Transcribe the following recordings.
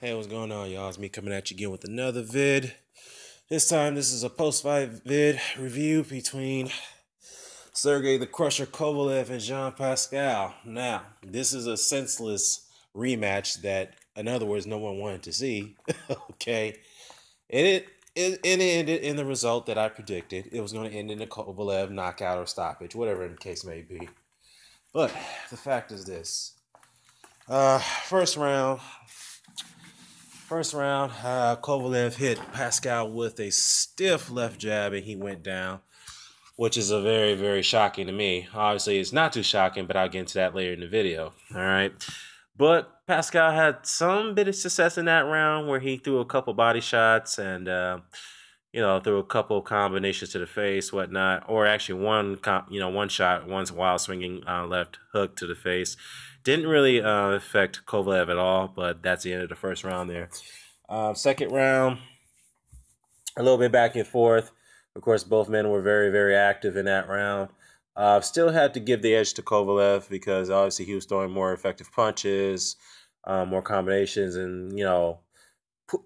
Hey, what's going on, y'all? It's me coming at you again with another vid. This time, this is a post-fight vid review between Sergey the Crusher Kovalev and Jean Pascal. Now, this is a senseless rematch that, in other words, no one wanted to see. okay, and it, it it ended in the result that I predicted. It was going to end in a Kovalev knockout or stoppage, whatever the case may be. But the fact is this: uh, first round, First round, uh, Kovalev hit Pascal with a stiff left jab and he went down, which is a very, very shocking to me. Obviously, it's not too shocking, but I'll get into that later in the video. All right. But Pascal had some bit of success in that round where he threw a couple body shots and, uh, you know, threw a couple combinations to the face, whatnot, or actually one, you know, one shot, once while swinging uh, left hook to the face. Didn't really uh, affect Kovalev at all, but that's the end of the first round there. Uh, second round, a little bit back and forth. Of course, both men were very, very active in that round. Uh, still had to give the edge to Kovalev because obviously he was throwing more effective punches, uh, more combinations, and you know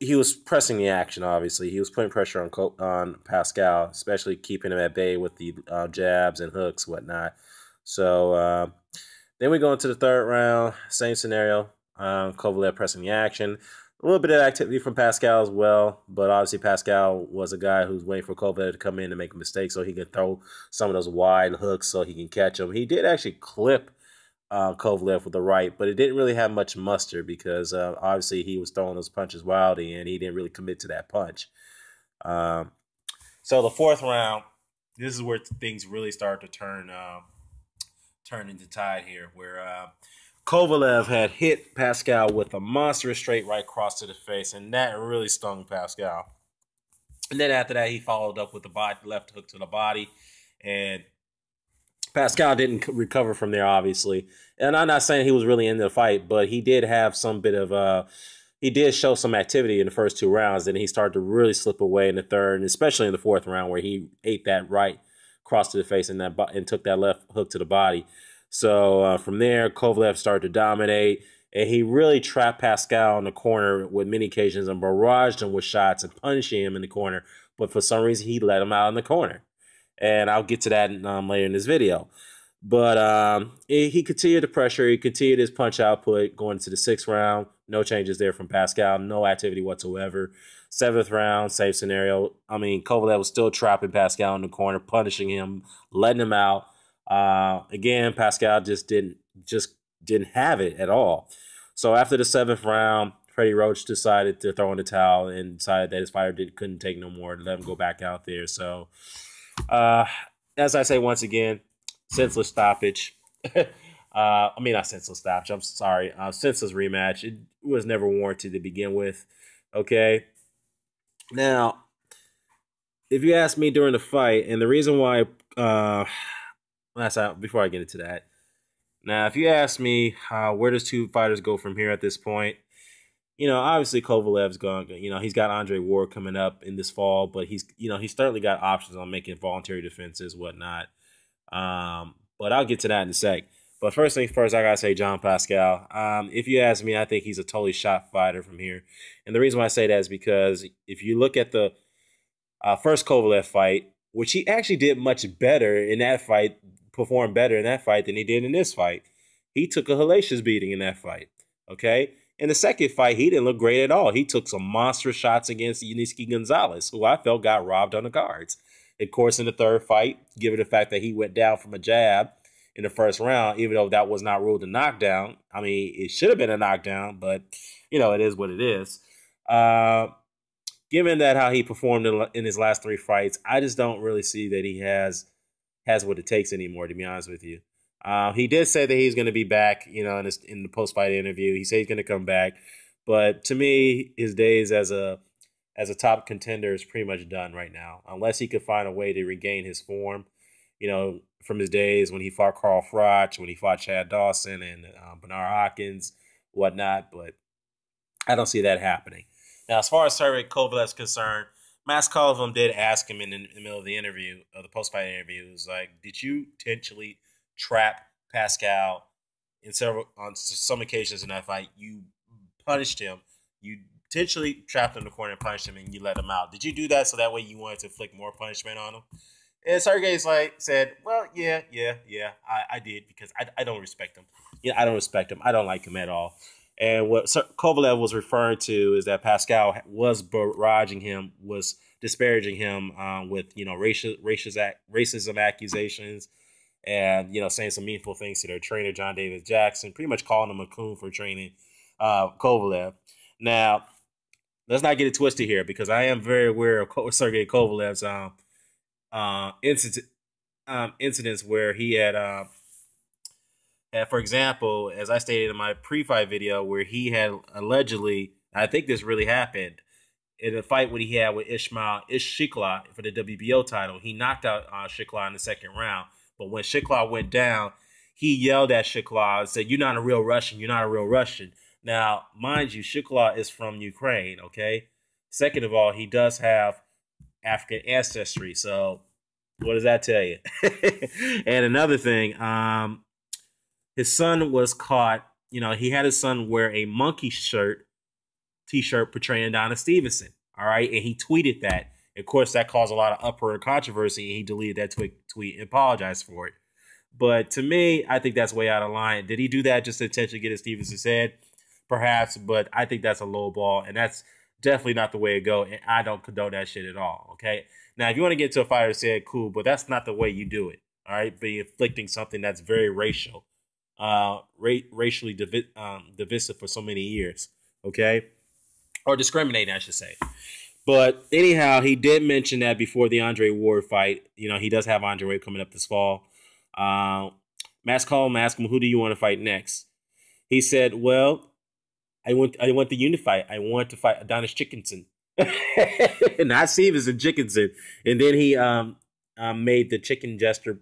he was pressing the action. Obviously, he was putting pressure on on Pascal, especially keeping him at bay with the uh, jabs and hooks, whatnot. So uh, then we go into the third round, same scenario. Um, Kovalev pressing the action. A little bit of activity from Pascal as well, but obviously Pascal was a guy who's waiting for Kovalev to come in and make a mistake so he can throw some of those wide hooks so he can catch him. He did actually clip uh, Kovalev with the right, but it didn't really have much muster because uh, obviously he was throwing those punches wildly and he didn't really commit to that punch. Um, so the fourth round, this is where things really start to turn uh, turned into tide here, where uh, Kovalev had hit Pascal with a monstrous straight right cross to the face, and that really stung Pascal. And then after that, he followed up with the body, left hook to the body, and Pascal didn't recover from there, obviously. And I'm not saying he was really in the fight, but he did have some bit of uh, he did show some activity in the first two rounds, and he started to really slip away in the third, and especially in the fourth round where he ate that right cross to the face and that and took that left hook to the body. So uh, from there, Kovalev started to dominate, and he really trapped Pascal in the corner with many occasions and barraged him with shots and punishing him in the corner. But for some reason, he let him out in the corner, and I'll get to that um, later in this video. But um, he continued to pressure. He continued his punch output going into the sixth round. No changes there from Pascal. No activity whatsoever. Seventh round, same scenario. I mean, Kovalev was still trapping Pascal in the corner, punishing him, letting him out. Uh, again, Pascal just didn't just didn't have it at all. So after the seventh round, Freddie Roach decided to throw in the towel and decided that his fighter did, couldn't take no more let him go back out there. So, uh, as I say once again, senseless stoppage. uh, I mean, not senseless stoppage. I'm sorry. Uh, senseless rematch. It was never warranted to begin with. Okay. Now, if you ask me during the fight, and the reason why, uh, that's out before I get into that. Now, if you ask me, uh, where does two fighters go from here at this point? You know, obviously Kovalev's going. You know, he's got Andre Ward coming up in this fall, but he's you know he's certainly got options on making voluntary defenses, whatnot. Um, but I'll get to that in a sec. But first things first, I gotta say John Pascal. Um, if you ask me, I think he's a totally shot fighter from here. And the reason why I say that is because if you look at the uh, first Kovalev fight, which he actually did much better in that fight, performed better in that fight than he did in this fight. He took a hellacious beating in that fight. Okay. In the second fight, he didn't look great at all. He took some monster shots against Yuniesky Gonzalez, who I felt got robbed on the guards. Of course, in the third fight, given the fact that he went down from a jab, in the first round, even though that was not ruled a knockdown. I mean, it should have been a knockdown, but you know, it is what it is. Uh, given that how he performed in, in, his last three fights, I just don't really see that he has has what it takes anymore. To be honest with you, uh, he did say that he's going to be back. You know, in, his, in the post fight interview, he said he's going to come back. But to me, his days as a as a top contender is pretty much done right now, unless he could find a way to regain his form you know, from his days when he fought Carl Froch, when he fought Chad Dawson and um, Bernard Hopkins, whatnot. But I don't see that happening. Now, as far as Sergey Kovalev's concerned, Max Kellerman did ask him in the, in the middle of the interview, of the post-fight interview, was like, "Did you intentionally trap Pascal in several on some occasions in that fight? You punished him, You potentially trapped him in the corner and punched him, and you let him out. Did you do that so that way you wanted to inflict more punishment on him? And Sergey's like said, "Well, yeah, yeah, yeah, I, I did because I, I don't respect him. Yeah, I don't respect him. I don't like him at all." And what Kovalev was referring to is that Pascal was barraging him, was disparaging him um, with you know racial, racism, racism accusations, and you know saying some meaningful things to their trainer John David Jackson, pretty much calling him a coon for training uh, Kovalev. Now, let's not get it twisted here because I am very aware of Sergey Kovalev's um, uh, incident, um, incidents where he had, uh, had, for example, as I stated in my pre-fight video, where he had allegedly, I think this really happened, in a fight when he had with Ishmael Ishikla for the WBO title. He knocked out uh, Shikla in the second round, but when Shikla went down, he yelled at Shikla and said, "You're not a real Russian. You're not a real Russian." Now, mind you, Shikla is from Ukraine. Okay. Second of all, he does have African ancestry. So what does that tell you? and another thing, um, his son was caught. You know, he had his son wear a monkey shirt, t-shirt portraying Donna Stevenson. All right, and he tweeted that. Of course, that caused a lot of uproar and controversy, and he deleted that tweet, tweet and apologized for it. But to me, I think that's way out of line. Did he do that just to intentionally get his Stevenson's head? Perhaps, but I think that's a low ball, and that's definitely not the way to go. And I don't condone that shit at all. Okay. Now, if you want to get to a fighter, say cool, but that's not the way you do it. All right, be inflicting something that's very racial, uh, ra- racially divi- um, divisive for so many years. Okay, or discriminating, I should say. But anyhow, he did mention that before the Andre Ward fight. You know, he does have Andre Ward coming up this fall. Uh, Max him, asked him, "Who do you want to fight next?" He said, "Well, I want I want the unify. I want to fight Adonis Chickinson. Not Stevenson, Chickinson. And then he um, um made the chicken gesture.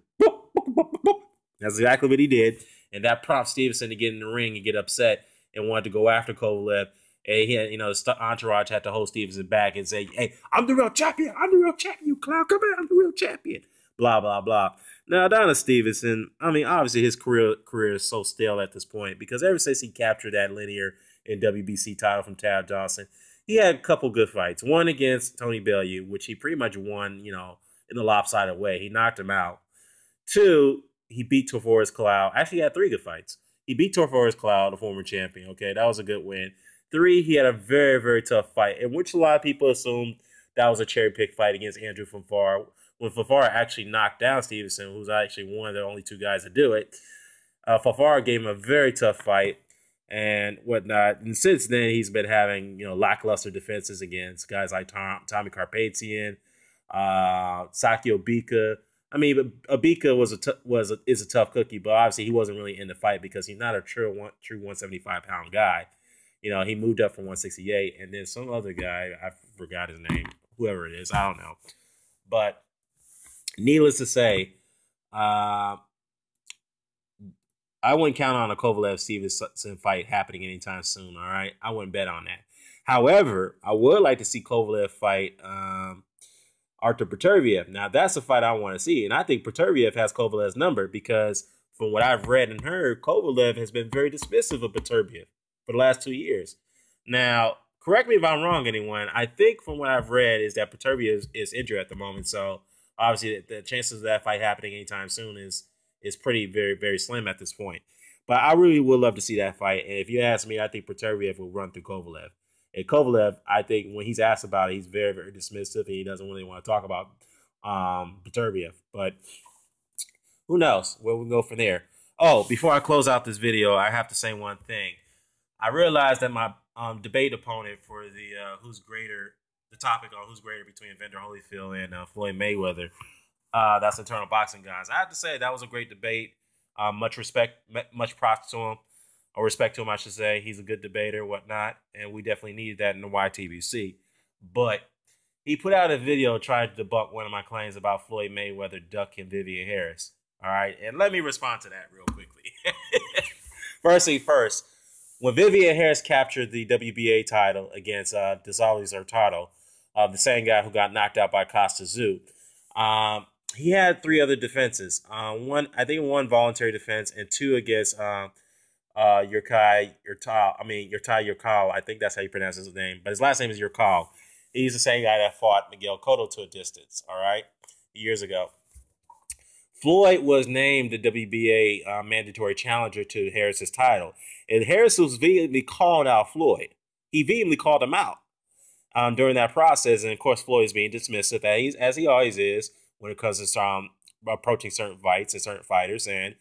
That's exactly what he did. And that prompted Stevenson to get in the ring and get upset and wanted to go after Kovalev. And he had, you know, entourage had to hold Stevenson back and say, Hey, I'm the real champion. I'm the real champion, you clown. Come here, I'm the real champion. Blah, blah, blah. Now, Adonis Stevenson, I mean, obviously his career career is so stale at this point because ever since he captured that linear and WBC title from Chad Dawson. He had a couple good fights. One against Tony Bellew, which he pretty much won, you know, in the lopsided way. He knocked him out. Two, he beat Tavoris Cloud. Actually, he had three good fights. He beat Tavoris Cloud, the former champion. Okay, that was a good win. Three, he had a very, very tough fight, in which a lot of people assumed that was a cherry pick fight against Andrew Fonfara. When Fonfara actually knocked down Stevenson, who's actually one of the only two guys to do it, uh, gave him a very tough fight and whatnot. And since then, he's been having you know lackluster defenses against guys like Tom, Tommy Karpency, uh, Saki Obika. I mean, Obika was a t- was a, is a tough cookie, but obviously he wasn't really in the fight because he's not a true one, true 175 pound guy. You know, he moved up from 168, and then some other guy I forgot his name, whoever it is, I don't know. But needless to say, uh, I wouldn't count on a Kovalev Stevenson fight happening anytime soon. All right, I wouldn't bet on that. However, I would like to see Kovalev fight um, Artur Beterbiev. Now, that's a fight I want to see, and I think Beterbiev has Kovalev's number because, from what I've read and heard, Kovalev has been very dismissive of Beterbiev for the last two years. Now, correct me if I'm wrong, anyone. I think from what I've read is that Beterbiev is, is injured at the moment, so obviously the chances of that fight happening anytime soon is is pretty very very slim at this point. But I really would love to see that fight. And if you ask me, I think Beterbiev will run through Kovalev. And Kovalev, I think when he's asked about it, he's very very dismissive and he doesn't really want to talk about um Beterbiev. But who knows where we go from there. Oh, before I close out this video, I have to say one thing. I realized that my um, debate opponent for the uh, who's greater, the topic on who's greater between Evander Holyfield and uh, Floyd Mayweather uh, that's internal Boxing Guys. I have to say that was a great debate. Uh, much respect, much props to him, or respect to him, I should say. He's a good debater, whatnot, and we definitely needed that in the YTBC. But he put out a video trying to debunk one of my claims about Floyd Mayweather ducking Vivian Harris. All right, and let me respond to that real quickly. Firstly, first, when Vivian Harris captured the WBA title against uh, Hurtado, uh, the same guy who got knocked out by Kostya Tszyu, um, he had three other defenses. Uh, one, I think, one voluntary defense and two against uh, uh, Yurkai, Yurtal, I mean, Yurtai Yurkal. I think that's how you pronounce his name. But his last name is Yurkal. He's the same guy that fought Miguel Cotto to a distance, all right, years ago. Floyd was named the WBA uh, mandatory challenger to Harris's title. And Harris was vehemently calling out Floyd. He vehemently called him out um, during that process. And of course, Floyd is being dismissive, as, as he always is when it comes to um, approaching certain fights and certain fighters. And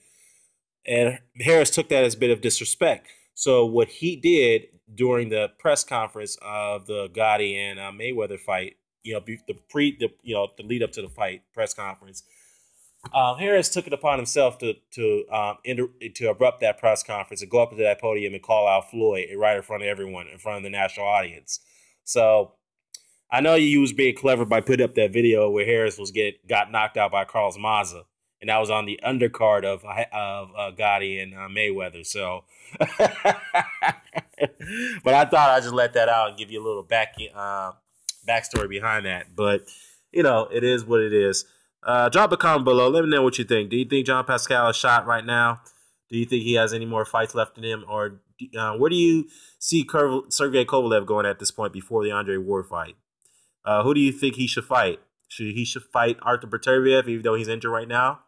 and Harris took that as a bit of disrespect. So what he did during the press conference of the Gatti and uh, Mayweather fight, you know, the pre, the you know, the lead up to the fight press conference, uh, Harris took it upon himself to to um, inter- to abrupt that press conference and go up to that podium and call out Floyd right in front of everyone, in front of the national audience. So I know you was being clever by putting up that video where Harris was get got knocked out by Carlos Maussa and that was on the undercard of of uh, Gatti and uh, Mayweather. So, but I thought I'd just let that out and give you a little back uh, backstory behind that. But you know, it is what it is. Uh, drop a comment below. Let me know what you think. Do you think John Pascal is shot right now? Do you think he has any more fights left in him, or uh, where do you see Sergey Kovalev going at this point before the Andre Ward fight? Uh, who do you think he should fight? Should he should fight Artur Beterbiev even though he's injured right now?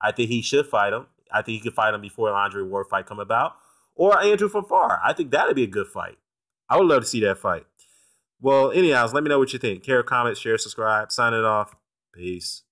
I think he should fight him. I think he could fight him before the Andre Ward fight come about. Or Andrew Fonfara. I think that'd be a good fight. I would love to see that fight. Well, anyhow, let me know what you think. Care, comment, share, subscribe. Sign it off. Peace.